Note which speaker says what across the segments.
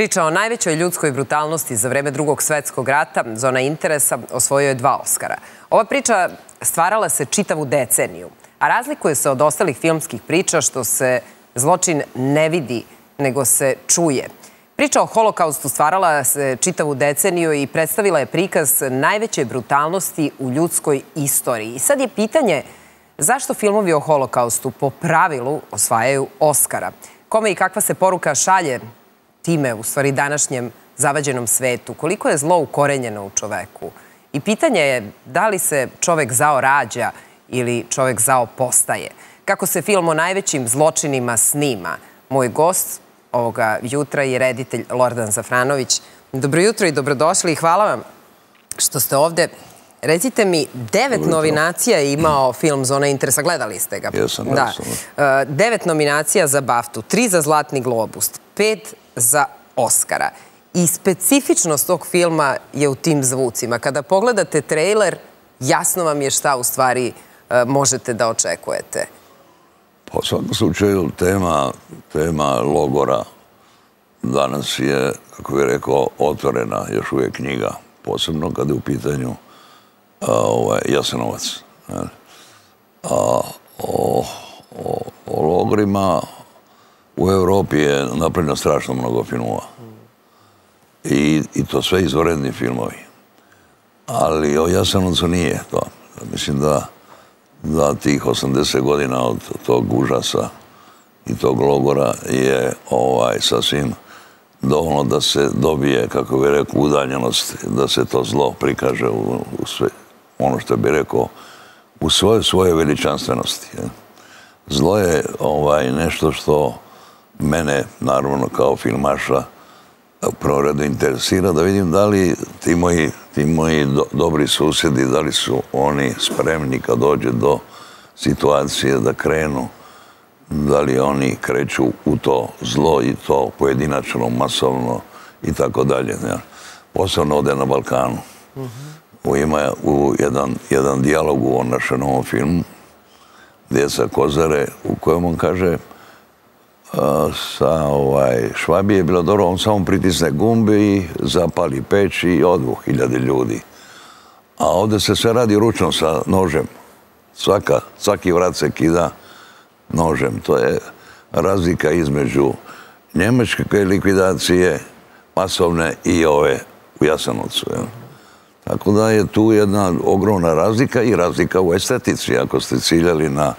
Speaker 1: Priča o najvećoj ljudskoj brutalnosti za vreme drugog svetskog rata, zona interesa, osvojio je dva Oscara. Ova priča stvarala se čitavu deceniju, a razlikuje se od ostalih filmskih priča što se zločin ne vidi, nego se čuje. Priča o holokaustu stvarala se čitavu deceniju i predstavila je prikaz najveće brutalnosti u ljudskoj istoriji. I sad je pitanje zašto filmovi o holokaustu po pravilu osvajaju Oscara? Kome i kakva se poruka šalje time, u stvari današnjem zavađenom svetu, koliko je zlo ukorenjeno u čoveku. I pitanje je da li se čovek zao rađa ili čovek zao postaje. Kako se film o najvećim zločinima snima? Moj gost ovoga jutra je reditelj Lordan Zafranović. Dobro jutro i dobrodošli i hvala vam što ste ovde. Recite mi, devet nominacija je imao film Zona interesa. Gledali ste ga?
Speaker 2: Jesam,
Speaker 1: da.
Speaker 2: da.
Speaker 1: Devet nominacija za BAFTU, tri za Zlatni globus, pet za Oscara. I specifičnost tog filma je u tim zvucima. Kada pogledate trailer, jasno vam je šta u stvari e, možete da očekujete.
Speaker 2: Pa u svakom slučaju tema, logora danas je, kako bih rekao, otvorena još uvijek knjiga. Posebno kada je u pitanju a, ovaj, Jasenovac. O, o, o logorima u Europi je napravljeno strašno mnogo filmova. I, to sve izvoredni filmovi. Ali o Jasenovcu nije to. Mislim da, da tih 80 godina od tog užasa i tog logora je ovaj sasvim dovoljno da se dobije, kako bi rekao, udaljenost, da se to zlo prikaže u, sve, ono što bi rekao, u svojoj svoje veličanstvenosti. Zlo je ovaj, nešto što mene, naravno, kao filmaša, u prvom redu interesira da vidim da li ti moji, ti moji do, dobri susjedi, da li su oni spremni kad dođe do situacije da krenu, da li oni kreću u to zlo i to pojedinačno, masovno i tako dalje. Posebno ovde na Balkanu. U ima u jedan, jedan dijalog u našem novom filmu Djeca Kozare u kojem on kaže sa ovaj, Švabije je bilo dobro, on samo pritisne gumbe i zapali peć i odvu hiljade ljudi. A ovde se sve radi ručno sa nožem. Svaka, svaki vrat se kida nožem. To je razlika između njemačke likvidacije, masovne i ove u Jasanovcu. Ja. Tako da je tu jedna ogromna razlika i razlika u estetici. Ako ste ciljali na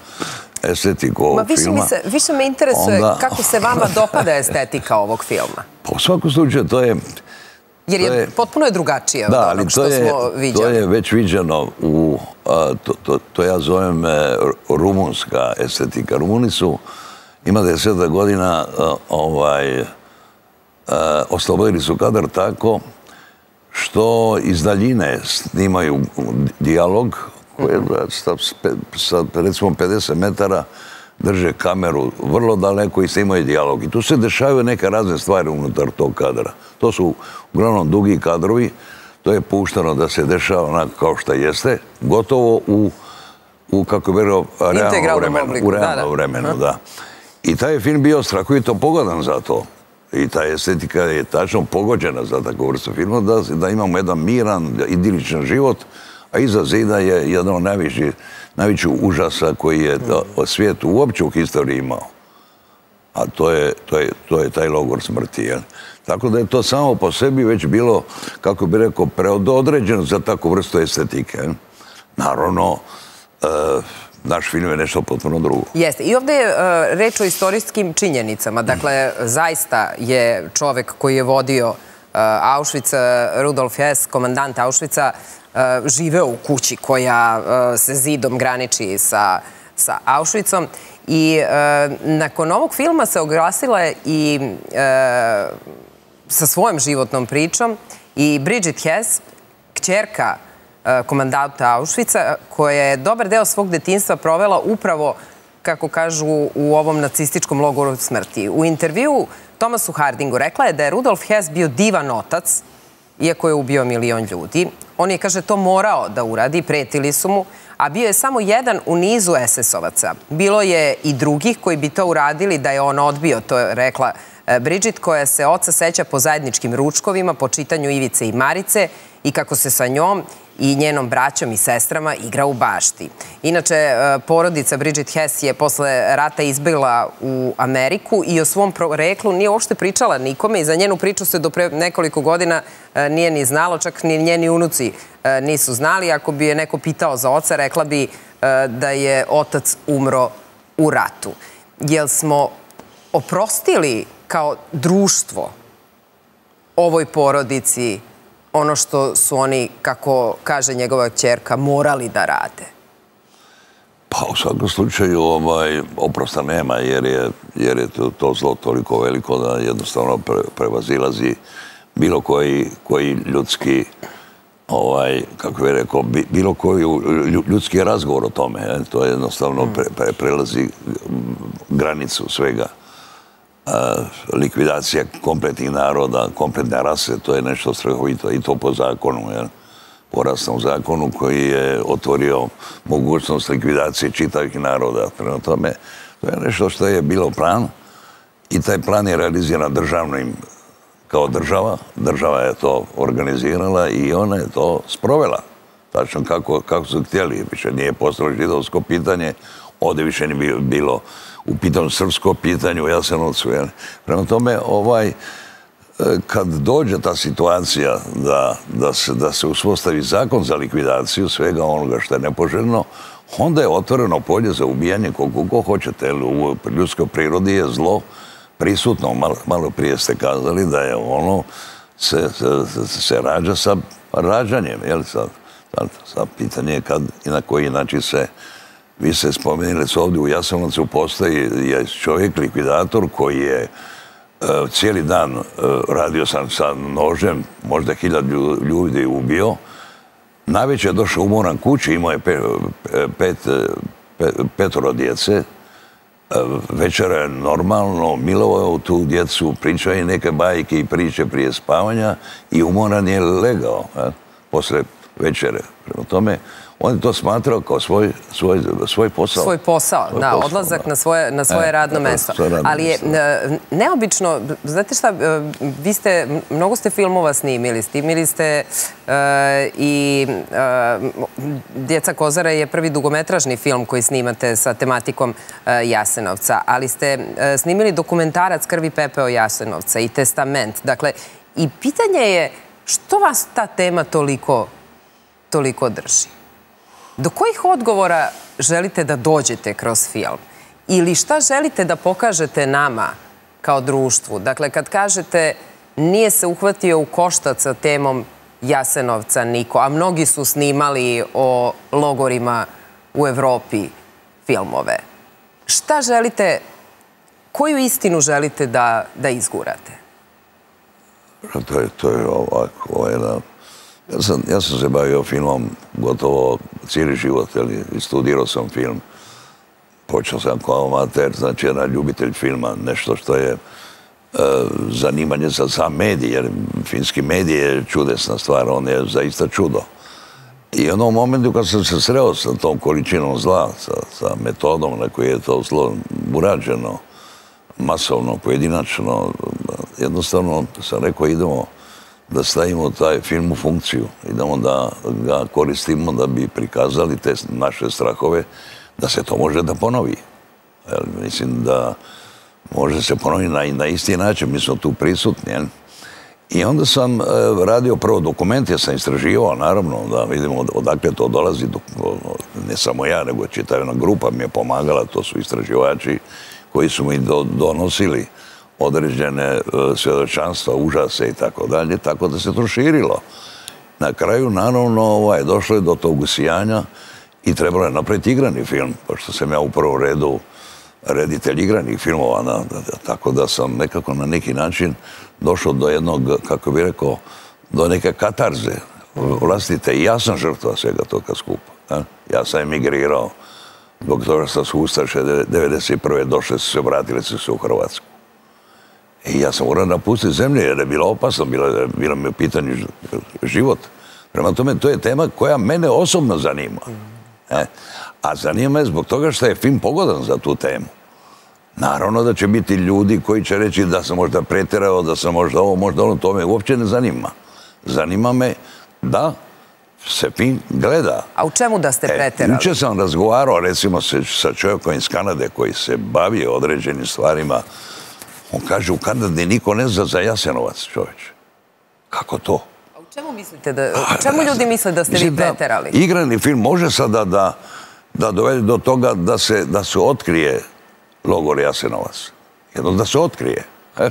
Speaker 2: estetiku ovog
Speaker 1: Ma, više
Speaker 2: filma.
Speaker 1: Mi se, više me interesuje onda... kako se vama dopada estetika ovog filma.
Speaker 2: Pa u svakom slučaju to je...
Speaker 1: Jer je, je potpuno je drugačije da, od onog što
Speaker 2: je,
Speaker 1: smo viđali.
Speaker 2: To je već viđeno u, a, to, to, to ja zovem e, rumunska estetika. Rumuni su ima deseta godina a, ovaj, a, oslobodili su kadar tako što iz daljine snimaju dijalog koje sa, sa recimo 50 metara drže kameru vrlo daleko i snimaju dijalog. I tu se dešavaju neke razne stvari unutar tog kadra. To su uglavnom dugi kadrovi, to je pušteno da se dešava onako kao što jeste, gotovo u, u kako bi rekao, realnom vremenu. Obliku. U realnom da, da. vremenu, da. I taj je film bio strahovito pogodan za to. I ta estetika je tačno pogođena za takvu vrstu filma, da, da imamo jedan miran, idiličan život, a iza zida je jedan od najviši, najvećih užasa koji je svijet uopće u historiji imao. A to je, to je, to je taj logor smrti. Jel? Tako da je to samo po sebi već bilo, kako bi rekao, preodređeno za takvu vrstu estetike. Jel? Naravno, e, naš film je nešto potpuno drugo.
Speaker 1: Jeste. I ovde je uh, reč o istorijskim činjenicama. Dakle, zaista je čovek koji je vodio Auschwitz, Rudolf Hess, komandant Auschwitza, E, živeo u kući koja se zidom graniči sa, sa Auschwitzom. I nakon ovog filma se oglasila i sa svojom životnom pričom i Bridget Hess, kćerka komandanta Auschwitza, koja je dobar deo svog detinstva provela upravo kako kažu, u ovom nacističkom logoru smrti. U intervju Tomasu Hardingu rekla je da je Rudolf Hess bio divan otac, iako je ubio milion ljudi. On je, kaže, to morao da uradi, pretili su mu, a bio je samo jedan u nizu SS-ovaca. Bilo je i drugih koji bi to uradili da je on odbio, to je rekla E, Bridget koja se oca seća po zajedničkim ručkovima, po čitanju Ivice i Marice i kako se sa njom i njenom braćom i sestrama igra u bašti. Inače, e, porodica Bridget Hess je posle rata izbila u Ameriku i o svom reklu nije uopšte pričala nikome i za njenu priču se do pre nekoliko godina e, nije ni znalo, čak ni njeni unuci nisu znali. Ako bi je neko pitao za oca, rekla bi da je otac umro u ratu. Jel smo oprostili kao društvo ovoj porodici ono što su oni, kako kaže njegova čerka, morali da rade?
Speaker 2: Pa u svakom slučaju ovaj, oprosta nema jer je, to, zlo toliko veliko da jednostavno prevazilazi bilo koji, ljudski ovaj, kako je rekao, bilo koji ljudski razgovor o tome. To jednostavno prelazi granicu svega likvidacija kompletnih naroda, kompletne rase, to je nešto strahovito i to po zakonu, jer po rasnom zakonu koji je otvorio mogućnost likvidacije čitavih naroda. Prema tome, to je nešto što je bilo plan i taj plan je realiziran državnim kao država. Država je to organizirala i ona je to sprovela. Tačno kako, kako su htjeli. Više nije postalo židovsko pitanje, ovdje više nije bilo u pitanju srpsko pitanje u Jasenovcu. Prema tome, ovaj, e, kad dođe ta situacija da, da, se, da se uspostavi zakon za likvidaciju svega onoga što je nepoželjno, onda je otvoreno polje za ubijanje koliko ko hoćete. U ljudskoj prirodi je zlo prisutno. Malo, prije ste kazali da je ono se, se, rađa sa rađanjem. Jel? Sad, sad, pitanje je kad i na koji način se vi ste spomenuli se ovdje u Jasenovcu postoji je čovjek likvidator koji je e, cijeli dan e, radio sam sa nožem, možda hiljad ljudi ubio. Najveće je došao umoran kući, imao je pet, petoro djece. E, večera je normalno, milovao tu djecu, pričao je neke bajke i priče prije spavanja i umoran je legao posle večere. Prema tome, on je to smatrao kao svoj, svoj, svoj posao.
Speaker 1: Svoj posao, da, odlazak na svoje, na svoje e, radno mesto. Ali je e, neobično, znate šta, e, vi ste, mnogo ste filmova snimili, snimili ste i Djeca Kozara je prvi dugometražni film koji snimate sa tematikom Jasenovca, ali ste snimili dokumentarac Krvi Pepeo Jasenovca i Testament. Dakle, i pitanje je što vas ta tema toliko, toliko drži? Do kojih odgovora želite da dođete kroz film? Ili šta želite da pokažete nama kao društvu? Dakle, kad kažete nije se uhvatio u koštac sa temom Jasenovca niko, a mnogi su snimali o logorima u Evropi filmove. Šta želite, koju istinu želite da, izgurate?
Speaker 2: To je, to je ovako, jedna ja sam, ja se bavio filmom gotovo cijeli život, i studirao sam film. Počeo sam kao amater, znači jedan ljubitelj filma, nešto što je e, zanimanje za sam medij, jer finski medij je čudesna stvar, on je zaista čudo. I u momentu kad sam se sreo sa tom količinom zla, sa, sa metodom na koji je to zlo urađeno, masovno, pojedinačno, jednostavno sam rekao idemo da stavimo taj film u funkciju. Idemo da ga koristimo da bi prikazali te naše strahove, da se to može da ponovi. mislim da može se ponoviti na, na isti način, mi smo tu prisutni. I onda sam e, radio prvo dokument, ja sam istraživao, naravno, da vidimo odakle to dolazi. Ne samo ja, nego čitavna grupa mi je pomagala, to su istraživači koji su mi donosili određene e, svjedočanstva, užase i tako dalje, tako da se to širilo. Na kraju, naravno, ovaj, došlo do tog usijanja i trebalo je napraviti igrani film, pošto sam ja u prvom redu reditelj igranih filmova, tako da sam nekako na neki način došao do jednog, kako bi rekao, do neke katarze vlastite. Ja sam žrtva svega toga skupa. Ja sam emigrirao zbog toga što su Ustaše 1991. došle su se, vratile su se u Hrvatsku. I ja sam morao napustiti zemlje jer je bilo opasno, bilo, bilo mi u pitanju život. Prema tome, to je tema koja mene osobno zanima. E, a zanima je zbog toga što je film pogodan za tu temu. Naravno da će biti ljudi koji će reći da sam možda preterao, da sam možda ovo, možda ono, to me uopće ne zanima. Zanima me da se film gleda.
Speaker 1: A u čemu da ste
Speaker 2: E,
Speaker 1: preterali?
Speaker 2: juče sam razgovarao recimo sa čovjekom iz Kanade koji se bavi određenim stvarima. On kaže u Kanadi niko ne zna za Jasenovac čovječe. Kako to?
Speaker 1: A u čemu mislite da... U čemu ljudi misle da ste vi preterali?
Speaker 2: Igrani film može sada da, da dovede do toga da se, da se otkrije logor Jasenovac. Jedno da se otkrije. E.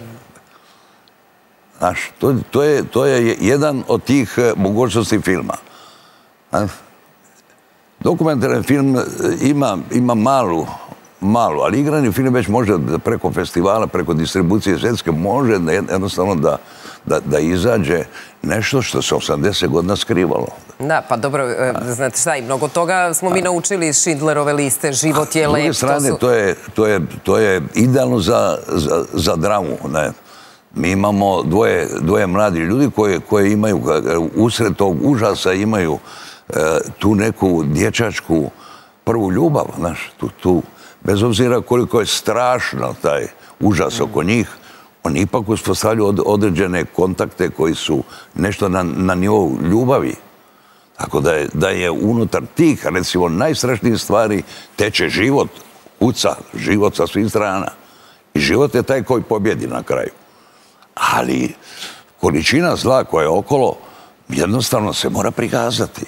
Speaker 2: Znaš, to, to, je, to je jedan od tih e, mogućnosti filma. E. Dokumentarni film e, ima, ima malu, malu, ali igrani film već može da preko festivala, preko distribucije svjetske, može da jednostavno da, da, da izađe nešto što se 80 godina skrivalo.
Speaker 1: Da, pa dobro, e, znate šta, i mnogo toga smo mi naučili iz Schindlerove liste, život je
Speaker 2: S druge
Speaker 1: lep.
Speaker 2: strane,
Speaker 1: su-
Speaker 2: to je, to je, to je idealno za, za, za dramu. Ne? Mi imamo dvoje, dvoje mladi ljudi koje, koje imaju, usred tog užasa imaju e, tu neku dječačku prvu ljubav, znaš, tu, tu, bez obzira koliko je strašno taj užas oko njih, oni ipak uspostavljaju od- određene kontakte koji su nešto na, na nivou ljubavi. Tako da je, da je unutar tih, recimo, najstrašnijih stvari teče život, kuca, život sa svih strana. I život je taj koji pobjedi na kraju. Ali količina zla koja je okolo jednostavno se mora prikazati.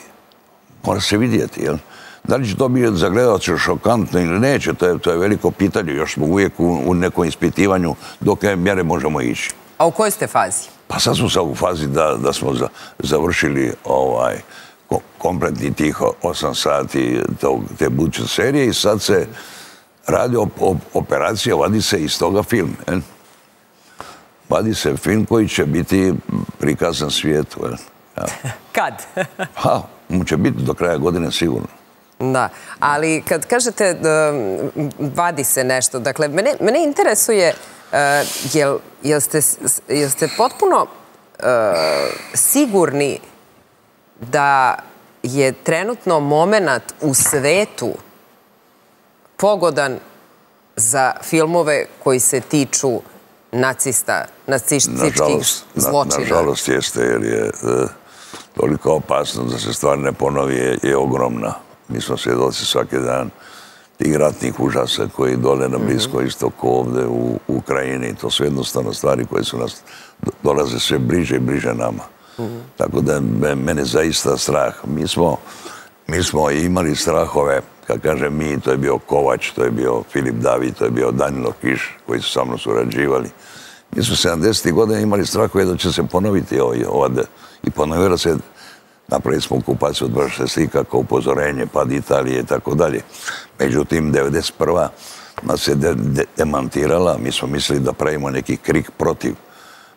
Speaker 2: Mora se vidjeti, jel? Da li će to biti za gledalce šokantno ili neće, to je, to je veliko pitanje. Još smo uvijek u, u nekom ispitivanju do koje mjere možemo ići.
Speaker 1: A u kojoj ste fazi?
Speaker 2: Pa sad smo sad u fazi da, da smo za- završili ovaj, ko- kompletni tih o- osam sati tog, te buduće serije i sad se radi op, op- operacija, vadi se iz toga film. jel? Vadi se film koji će biti prikazan svijetu. Ja.
Speaker 1: Kad?
Speaker 2: Ha, on će biti do kraja godine sigurno.
Speaker 1: Da, ali kad kažete da m, vadi se nešto, dakle, mene, mene interesuje e, jel, jel, ste, s- jel ste potpuno e, sigurni da je trenutno moment u svetu pogodan za filmove koji se tiču nacista, nacističkih
Speaker 2: Nažalost, na,
Speaker 1: zločina.
Speaker 2: nažalost jeste, jer je e, toliko opasno da se stvar ne ponovi je, je ogromna. Mi smo svjedoci svaki dan tih ratnih užasa koji dole na Blisko istoku ovde u, Ukrajini. To su jednostavno stvari koje su nas do- dolaze sve bliže i bliže nama. Tako da mene zaista strah. Mi smo, mi smo imali strahove, kad kažem mi, to je bio Kovač, to je bio Filip David, to je bio Danilo Kiš, koji su sa mnom surađivali. Mi smo 70. godina imali strahove da će se ponoviti ovo, ova de- i ponovila se Napravili smo okupaciju od vrše slika kao upozorenje, pad Italije i tako dalje. Međutim, 91. nas de- de- demantirala, mi smo mislili da pravimo neki krik protiv.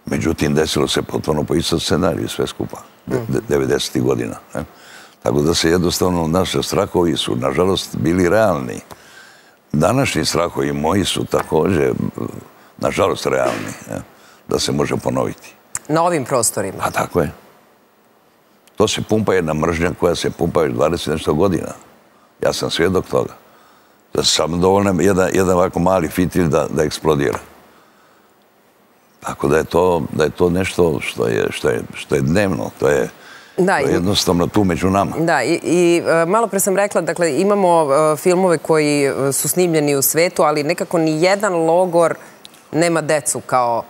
Speaker 2: Međutim, desilo se potpuno po istom scenariju sve skupa, de- de- 90. godina. ne. Tako da se jednostavno naše strahovi su, nažalost, bili realni. Današnji strahovi moji su također, nažalost, realni. ne, Da se može ponoviti.
Speaker 1: Na ovim prostorima.
Speaker 2: A tako je. To se pumpa jedna mržnja koja se pumpa već 20 nešto godina. Ja sam svjedok toga. Da sam dovoljno jedan, jedan ovako mali fitilj da, da eksplodira. Tako da je to, da je to nešto što je, što je, što je dnevno. To je,
Speaker 1: Da,
Speaker 2: to je jednostavno tu među nama.
Speaker 1: Da, i, i e, malo pre sam rekla, dakle, imamo e, filmove koji e, su snimljeni u svetu, ali nekako ni jedan logor nema decu kao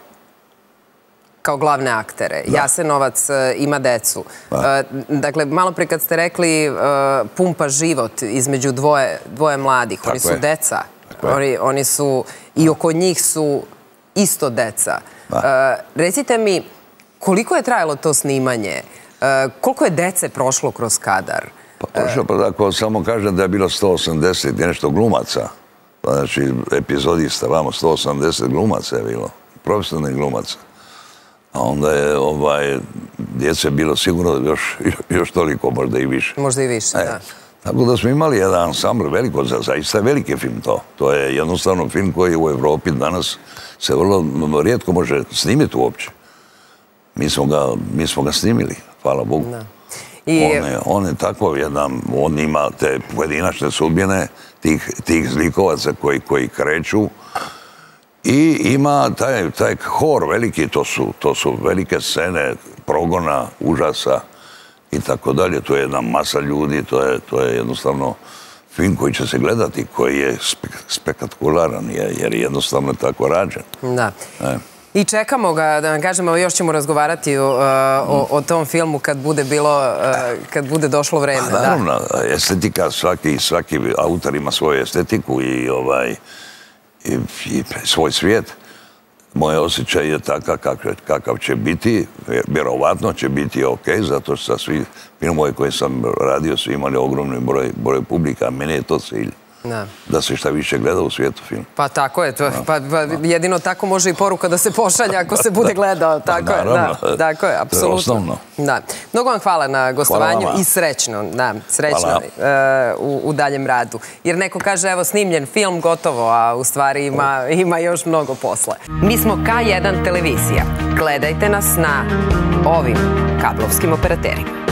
Speaker 1: kao glavne aktere. Jasenovac e, ima decu. E, dakle, malo pre kad ste rekli e, pumpa život između dvoje, dvoje mladih, oni
Speaker 2: Tako
Speaker 1: su
Speaker 2: je.
Speaker 1: deca. Oni, oni su, i oko njih su isto deca.
Speaker 2: Da.
Speaker 1: Recite mi, koliko je trajalo to snimanje? Koliko je dece prošlo kroz kadar?
Speaker 2: Pa prošlo, pa ako samo kažem da je bilo 180 i nešto glumaca, pa znači epizodista, vamo 180 glumaca je bilo, profesionalnih glumaca. A onda je ovaj, djece bilo sigurno još, još toliko, možda i više.
Speaker 1: Možda i više,
Speaker 2: E,
Speaker 1: da.
Speaker 2: Tako da smo imali jedan ansambl veliko, za, zaista veliki film to. To je jednostavno film koji u Evropi danas se vrlo rijetko može snimiti uopće. Mi smo ga, mi smo ga snimili, hvala Bogu.
Speaker 1: I,
Speaker 2: On je, on je tako jedan, on ima te pojedinačne sudbine tih, tih zlikovaca koji, koji kreću I ima taj, taj hor veliki, to su, to su velike scene progona, užasa i tako dalje. To je jedna masa ljudi, to je, to je jednostavno film koji će se gledati, koji je spektakularan, jer je jednostavno tako rađen.
Speaker 1: Da. E. I čekamo ga, da vam kažemo, još ćemo razgovarati o, o, tom filmu kad bude bilo, kad bude došlo vreme.
Speaker 2: Pa naravno, estetika, svaki, svaki autor ima svoju estetiku i, ovaj, i, svoj svijet. Moj osjećaj je takav kakav, će biti, vjerovatno će biti ok, zato što svi filmove koje sam radio su imali ogromni broj, broj publika, a meni je to cilj. Da. se šta više gleda u svijetu film.
Speaker 1: Pa tako je, pa, pa, jedino tako može i poruka da se pošalja ako se bude gledao. Pa tako je, da, tako je, apsolutno. Da. Mnogo vam hvala na gostovanju i srećno, da, srećno e, u, daljem radu. Jer neko kaže, evo, snimljen film, gotovo, a u stvari ima, ima još mnogo posla. Mi smo K1 televizija. Gledajte nas na ovim kablovskim operaterima.